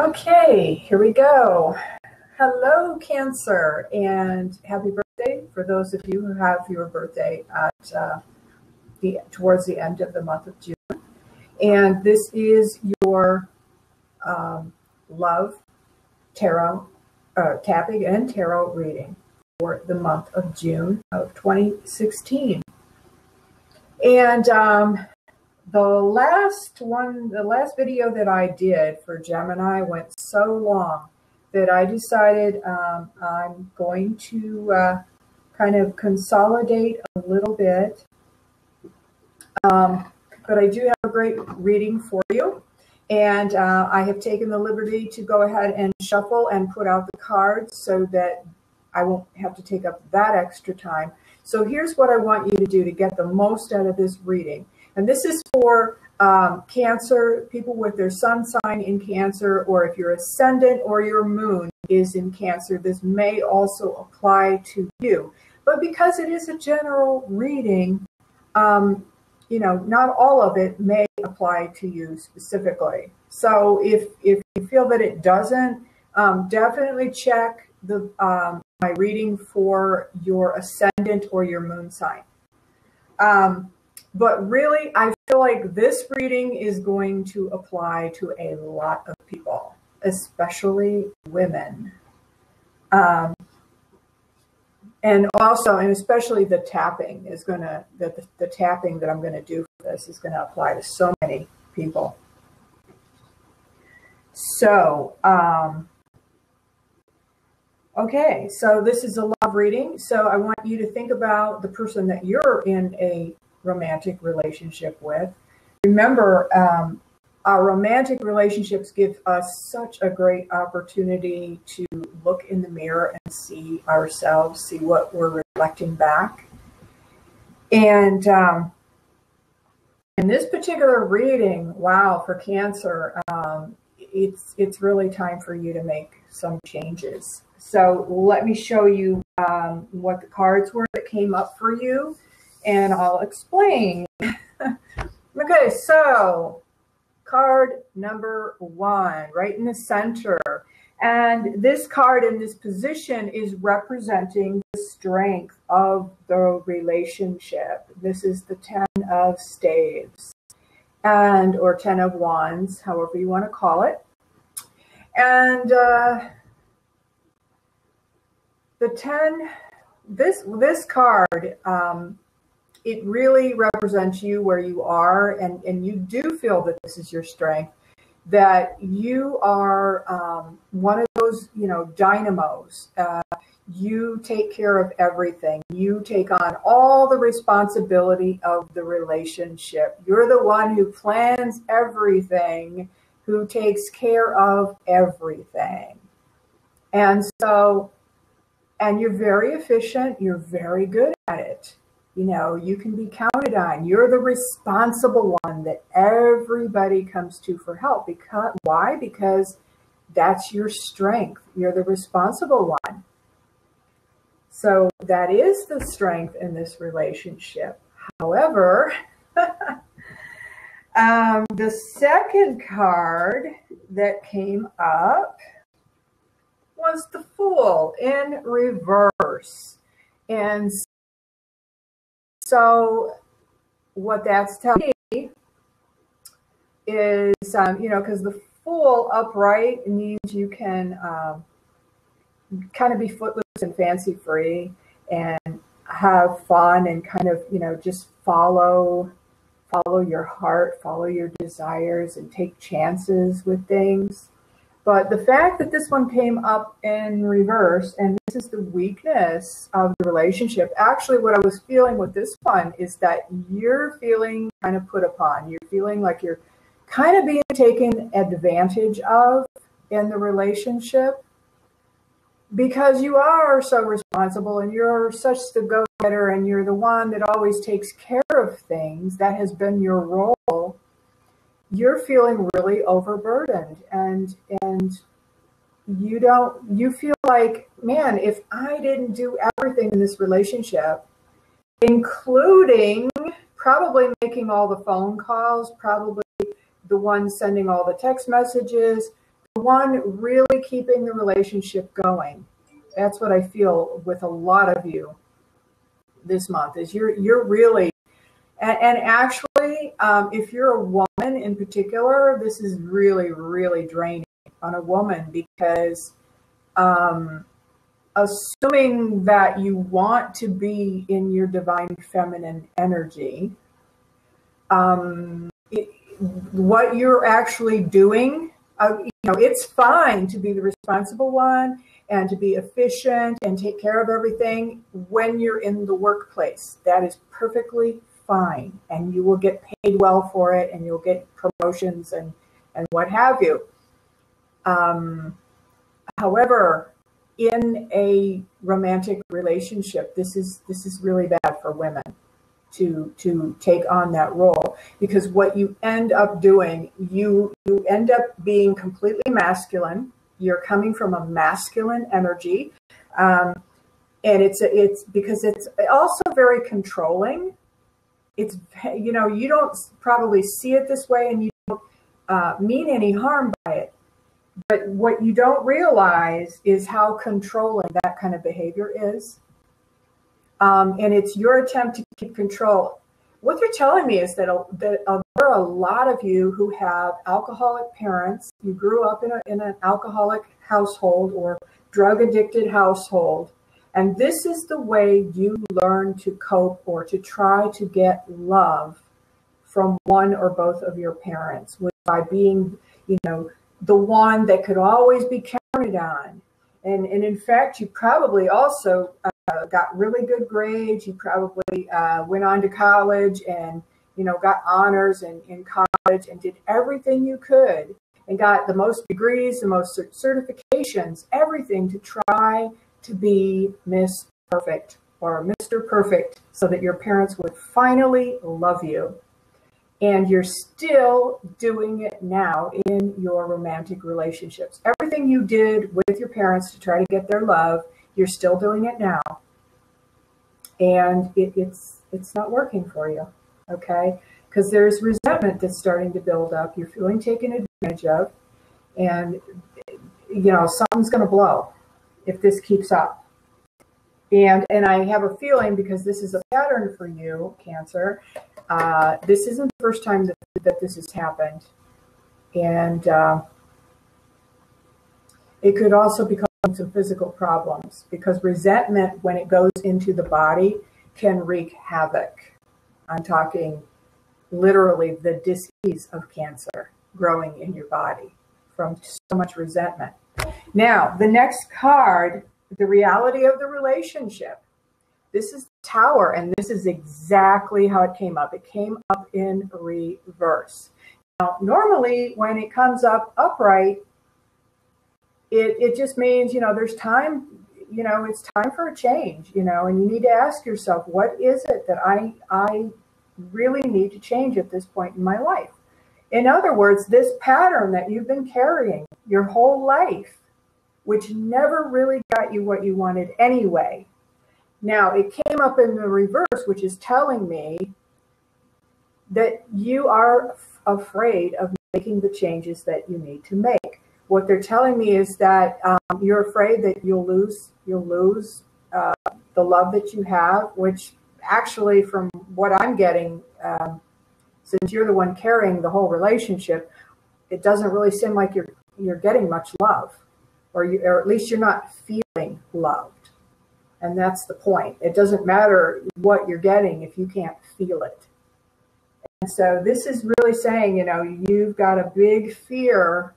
Okay, here we go. Hello, Cancer, and happy birthday for those of you who have your birthday at uh, the towards the end of the month of June. And this is your um, love tarot, uh, tapping and tarot reading for the month of June of 2016. And um, the last one, the last video that I did for Gemini went so long that I decided um, I'm going to uh, kind of consolidate a little bit. Um, but I do have a great reading for you. And uh, I have taken the liberty to go ahead and shuffle and put out the cards so that I won't have to take up that extra time. So here's what I want you to do to get the most out of this reading. And this is for um, Cancer, people with their sun sign in Cancer, or if your ascendant or your moon is in Cancer, this may also apply to you. But because it is a general reading, um, you know, not all of it may apply to you specifically. So if if you feel that it doesn't, um, definitely check the um, my reading for your ascendant or your moon sign. Um, but really, I feel like this reading is going to apply to a lot of people, especially women. Um, and also, and especially the tapping is going to, the, the tapping that I'm going to do for this is going to apply to so many people. So, um, okay, so this is a love reading. So I want you to think about the person that you're in a romantic relationship with. Remember, um, our romantic relationships give us such a great opportunity to look in the mirror and see ourselves, see what we're reflecting back. And um, in this particular reading, wow, for Cancer, um, it's it's really time for you to make some changes. So let me show you um, what the cards were that came up for you and I'll explain. okay, so card number one, right in the center. And this card in this position is representing the strength of the relationship. This is the 10 of staves and or 10 of wands, however you want to call it. And uh, the 10, this, this card um, it really represents you where you are and, and you do feel that this is your strength that you are um, one of those you know dynamos. Uh, you take care of everything. You take on all the responsibility of the relationship. You're the one who plans everything who takes care of everything. And so and you're very efficient. You're very good at it you know, you can be counted on. You're the responsible one that everybody comes to for help. Because why? Because that's your strength. You're the responsible one. So that is the strength in this relationship. However, um, the second card that came up was the Fool in reverse. And so what that's telling me is, um, you know, because the Fool upright means you can um, kind of be footloose and fancy free and have fun and kind of, you know, just follow follow your heart, follow your desires and take chances with things. But the fact that this one came up in reverse, and this is the weakness of the relationship, actually, what I was feeling with this one is that you're feeling kind of put upon. You're feeling like you're kind of being taken advantage of in the relationship because you are so responsible and you're such the go getter and you're the one that always takes care of things. That has been your role you're feeling really overburdened and and you don't you feel like man if i didn't do everything in this relationship including probably making all the phone calls probably the one sending all the text messages the one really keeping the relationship going. That's what I feel with a lot of you this month is you're you're really and, and actually um, if you're a woman in particular this is really really draining on a woman because um, assuming that you want to be in your divine feminine energy um, it, what you're actually doing uh, you know it's fine to be the responsible one and to be efficient and take care of everything when you're in the workplace. That is perfectly fine. And you will get paid well for it and you'll get promotions and, and what have you. Um, however, in a romantic relationship, this is this is really bad for women to to take on that role because what you end up doing, you you end up being completely masculine you're coming from a masculine energy. Um, and it's it's because it's also very controlling. It's you know you don't probably see it this way, and you don't uh, mean any harm by it. But what you don't realize is how controlling that kind of behavior is, um, and it's your attempt to keep control. What they're telling me is that, that there are a lot of you who have alcoholic parents. You grew up in, a, in an alcoholic household or drug addicted household. And this is the way you learn to cope or to try to get love from one or both of your parents by being, you know, the one that could always be counted on. And, and in fact, you probably also uh, got really good grades. You probably uh, went on to college and, you know, got honors in, in college and did everything you could and got the most degrees, the most certifications, everything to try to be Miss Perfect or Mr. Perfect so that your parents would finally love you. And you're still doing it now in your romantic relationships. Everything you did with your parents to try to get their love, you're still doing it now. And it, it's it's not working for you. Okay? Because there's resentment that's starting to build up. You're feeling taken advantage of. And, you know, something's going to blow if this keeps up. And, and I have a feeling because this is a pattern for you, Cancer, uh, this isn't the first time that, that this has happened. And uh, it could also become some physical problems because resentment, when it goes into the body, can wreak havoc. I'm talking literally the disease of cancer growing in your body from so much resentment. Now, the next card, the reality of the relationship. This is Tower, and this is exactly how it came up. It came up in reverse. Now, normally when it comes up upright, it, it just means, you know, there's time, you know, it's time for a change, you know, and you need to ask yourself, what is it that I, I really need to change at this point in my life? In other words, this pattern that you've been carrying your whole life, which never really got you what you wanted anyway. Now, it came up in the reverse, which is telling me that you are afraid of making the changes that you need to make. What they're telling me is that um, you're afraid that you'll lose you'll lose uh, the love that you have, which actually, from what I'm getting, um, since you're the one carrying the whole relationship, it doesn't really seem like you're you're getting much love, or you, or at least you're not feeling loved, and that's the point. It doesn't matter what you're getting if you can't feel it. And so this is really saying, you know, you've got a big fear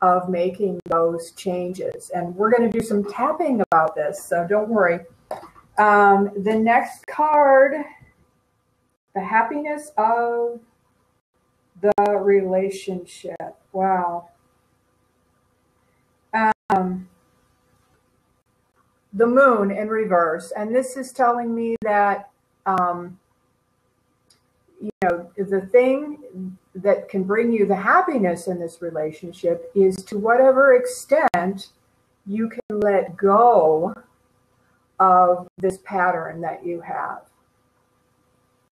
of making those changes, and we're going to do some tapping about this. So don't worry. Um, the next card, the happiness of the relationship. Wow. Um, the moon in reverse. And this is telling me that, um, you know, the thing that can bring you the happiness in this relationship is to whatever extent you can let go of this pattern that you have.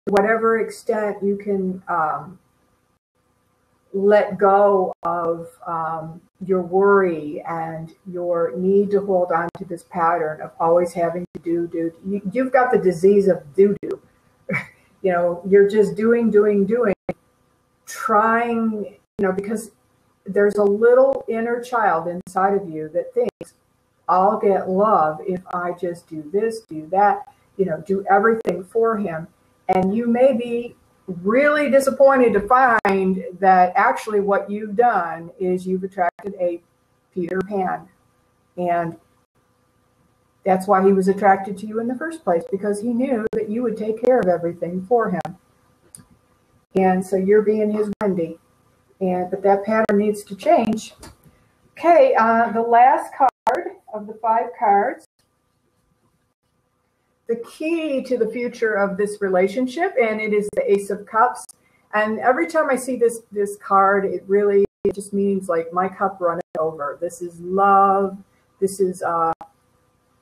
Whatever extent you can um, let go of um, your worry and your need to hold on to this pattern of always having to do, do. You, you've got the disease of do, do. you know, you're just doing, doing, doing, trying, you know, because there's a little inner child inside of you that thinks, I'll get love if I just do this, do that, you know, do everything for him. And you may be really disappointed to find that actually what you've done is you've attracted a Peter Pan. And that's why he was attracted to you in the first place, because he knew that you would take care of everything for him. And so you're being his Wendy. And but that pattern needs to change. Okay, uh, the last card of the five cards the key to the future of this relationship, and it is the Ace of Cups. And every time I see this this card, it really it just means like my cup running over. This is love. This is uh,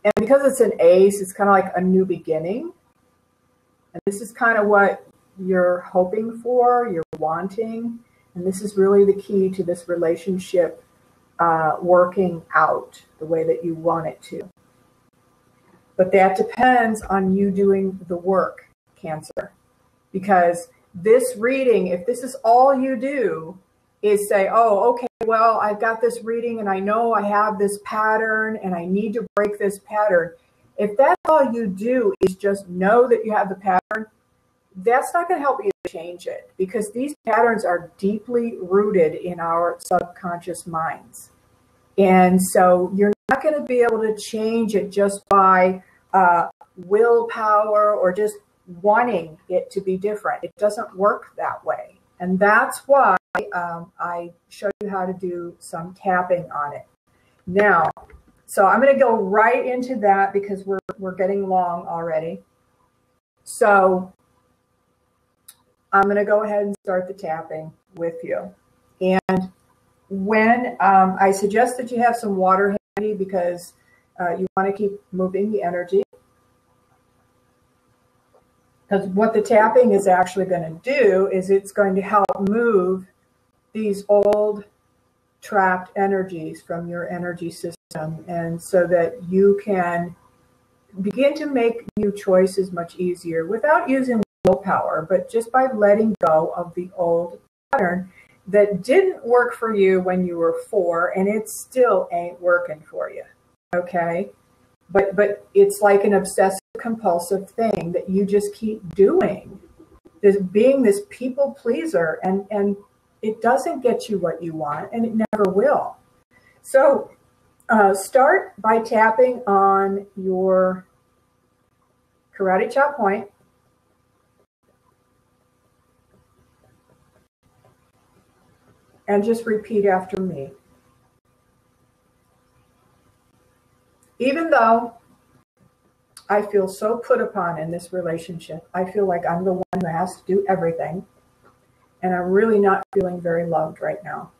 and because it's an ace, it's kind of like a new beginning. And this is kind of what you're hoping for, you're wanting, and this is really the key to this relationship uh, working out the way that you want it to. But that depends on you doing the work, Cancer. Because this reading, if this is all you do, is say, oh, okay, well, I've got this reading and I know I have this pattern and I need to break this pattern. If that's all you do is just know that you have the pattern, that's not going to help you change it because these patterns are deeply rooted in our subconscious minds. And so you're not going to be able to change it just by uh, willpower or just wanting it to be different. It doesn't work that way. And that's why um, I show you how to do some tapping on it. Now, so I'm going to go right into that because we're, we're getting long already. So I'm going to go ahead and start the tapping with you. And when um, I suggest that you have some water because uh, you want to keep moving the energy. Because what the tapping is actually going to do is it's going to help move these old trapped energies from your energy system. And so that you can begin to make new choices much easier without using willpower, but just by letting go of the old pattern that didn't work for you when you were four and it still ain't working for you. Okay. But but it's like an obsessive compulsive thing that you just keep doing. This being this people pleaser and and it doesn't get you what you want and it never will. So uh, start by tapping on your karate chop point and just repeat after me. Even though I feel so put upon in this relationship, I feel like I'm the one who has to do everything, and I'm really not feeling very loved right now.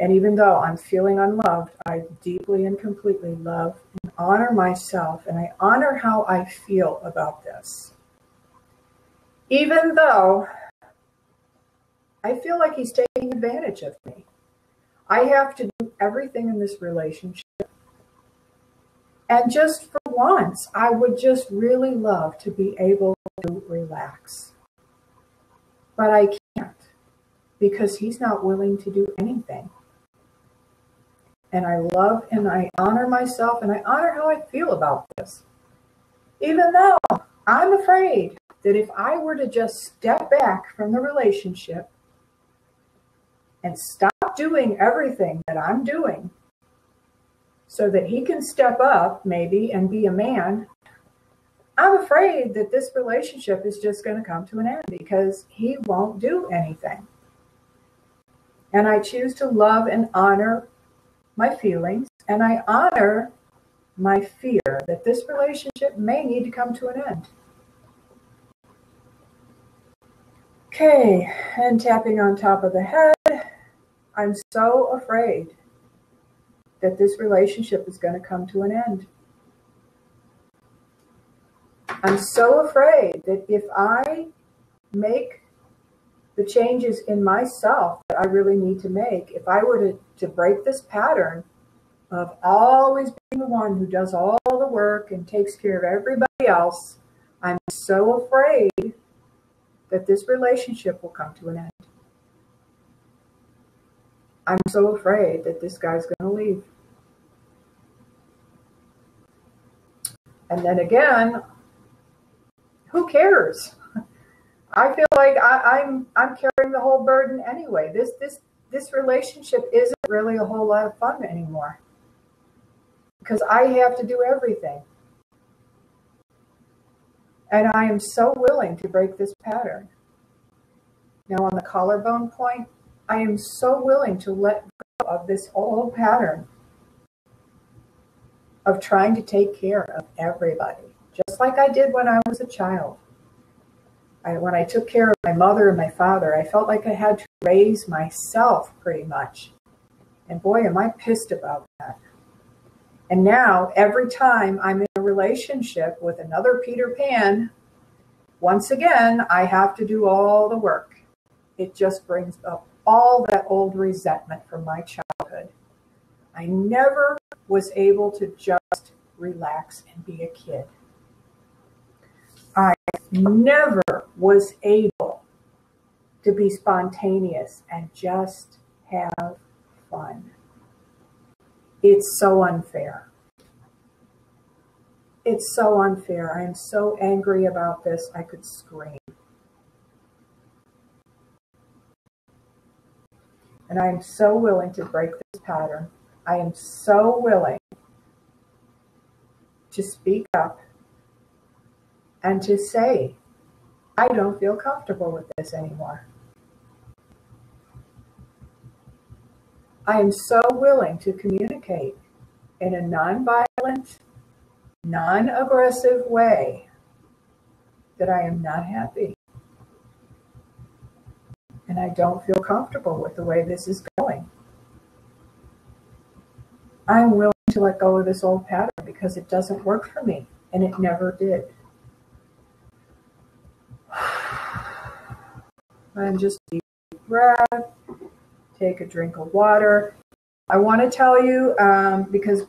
And even though I'm feeling unloved, I deeply and completely love and honor myself, and I honor how I feel about this. Even though I feel like he's taking advantage of me. I have to do everything in this relationship. And just for once, I would just really love to be able to relax. But I can't because he's not willing to do anything. And I love and I honor myself and I honor how I feel about this. Even though I'm afraid that if I were to just step back from the relationship and stop doing everything that I'm doing so that he can step up maybe and be a man, I'm afraid that this relationship is just going to come to an end because he won't do anything. And I choose to love and honor my feelings, and I honor my fear that this relationship may need to come to an end. Okay, and tapping on top of the head. I'm so afraid that this relationship is going to come to an end. I'm so afraid that if I make the changes in myself that I really need to make. If I were to, to break this pattern of always being the one who does all the work and takes care of everybody else, I'm so afraid that this relationship will come to an end. I'm so afraid that this guy's going to leave. And then again, who cares? I feel like I, am I'm, I'm carrying the whole burden anyway. This this this relationship isn't really a whole lot of fun anymore because I have to do everything. And I am so willing to break this pattern. Now, on the collarbone point, I am so willing to let go of this old pattern of trying to take care of everybody, just like I did when I was a child. I, when I took care of my mother and my father, I felt like I had to raise myself pretty much. And boy, am I pissed about that. And now, every time I'm in a relationship with another Peter Pan, once again, I have to do all the work. It just brings up all that old resentment from my childhood. I never was able to just relax and be a kid. I never was able to be spontaneous and just have fun. It's so unfair. It's so unfair. I am so angry about this, I could scream. And I am so willing to break this pattern. I am so willing to speak up and to say, I don't feel comfortable with this anymore. I am so willing to communicate in a nonviolent, non aggressive way that I am not happy. And I don't feel comfortable with the way this is going. I'm willing to let go of this old pattern because it doesn't work for me, and it never did. And just deep breath, take a drink of water. I want to tell you, um, because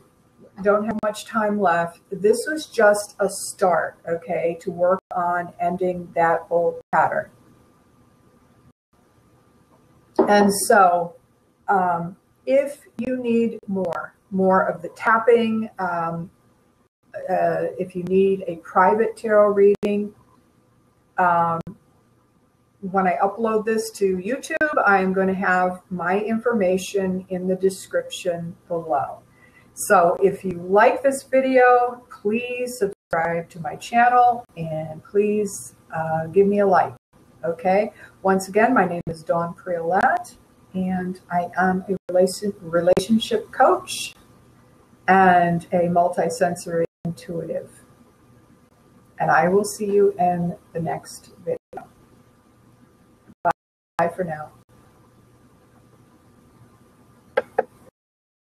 I don't have much time left, this was just a start, okay, to work on ending that old pattern. And so, um, if you need more, more of the tapping, um, uh, if you need a private tarot reading, um, when I upload this to YouTube, I am going to have my information in the description below. So if you like this video, please subscribe to my channel and please uh, give me a like. Okay. Once again, my name is Dawn Priolat and I am a relation, relationship coach and a multisensory intuitive. And I will see you in the next video. Bye for now.